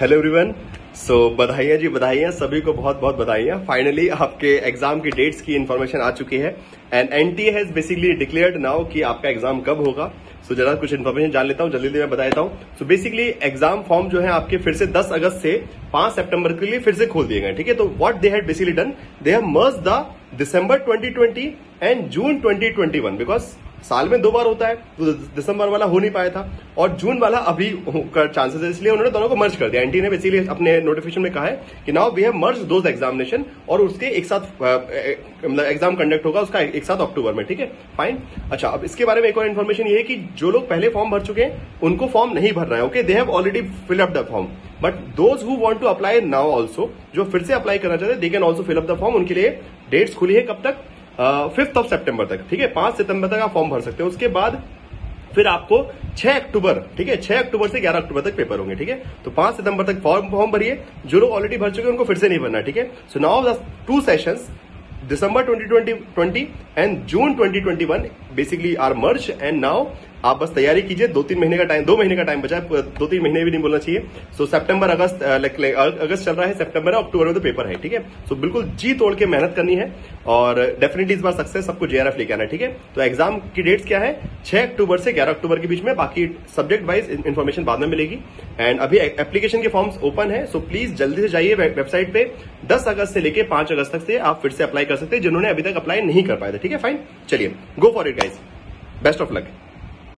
Hello everyone so बधाइयाँ जी बधाइयाँ। सभी को बहुत बहुत बधाइयाँ। फाइनली आपके एग्ज़ाम की डेट्स की इन्फॉर्मेशन आ चुकी है। And NT has basically declared now कि आपका एग्ज़ाम कब होगा। सो so, जरा कुछ इन्फॉर्मेशन जान लेता हूँ। जल्दी जल्दी मैं बता देता हूँ। सो बेसिकली एग्ज़ाम फॉर्म जो है आपके फिर से 10 अगस्त से 5 सितंबर के लिए फिर से खोल दिए गए ठीक है? तो what they had basically done they have merge the December 2020 and June 2021 because साल में दो बार होता है तो दिसंबर वाला हो नहीं पाया था और जून वाला अभी चांसेस है, इसलिए उन्होंने दोनों को मर्ज कर दिया। एनटी ने बेसिकली अपने नोटिफिकेशन में कहा है कि now we have merge those examination और उसके एक साथ मतलब एग्ज़ाम कंडक्ट होगा उसका एक साथ अक्टूबर में, ठीक है? फाइन अच्छा अब इसके बारे में एक और इन्फॉर्मेशन ये है कि जो लोग पहले फॉर्म भर चुके हैं, उनको फॉर्म नहीं भरना है okay they have already fill up the form but those who want to apply now also जो फिर से अप्लाई करना चाहते हैं they can also fill up the form उनके लिए डेट्स खुली है कब तक? फिफ्थ ऑफ़ सेप्टेम्बर तक, ठीक है? पाँच सितंबर तक आप फॉर्म भर सकते हो। उसके बाद फिर आपको 6 अक्टूबर, ठीक है? 6 अक्टूबर से 11 अक्टूबर तक पेपर होंगे, ठीक है? तो 5 सितंबर तक फॉर्म फॉर्म भरिए। जो लोग ऑलरेडी भर चुके हैं, उनको फिर से नहीं भरना, ठीक है? So now two sessions December 2020 and June 2021 basically are merge and now आप बस तैयारी कीजिए, दो तीन महीने का टाइम दो महीने का टाइम बचा है दो तीन महीने भी नहीं बोलना चाहिए। सो सितंबर अगस्त अगस्त चल रहा है सितंबर अक्टूबर में तो पेपर है, ठीक है? सो बिल्कुल जी तोड़ के मेहनत करनी है और डेफिनेटली इस बार सक्सेस सबको जेआरएफ लेके आना है, ठीक है? तो एग्ज़ाम की डेट्स क्या है? छह अक्टूबर से ग्यारह अक्टूबर के बीच में, बाकी सब्जेक्ट वाइज इन्फॉर्मेशन बाद में मिलेगी। एंड अभी एप्लीकेशन के फॉर्म्स ओपन है सो प्लीज़ जल्दी से जाइए वेबसाइट पे। दस अगस्त से लेकर पाँच अगस्त तक से आप फिर से अप्लाई कर सकते हैं, जिन्होंने अभी तक अप्लाई नहीं कर पाए थे, ठीक है? फाइन चलिए go for it guys best of luck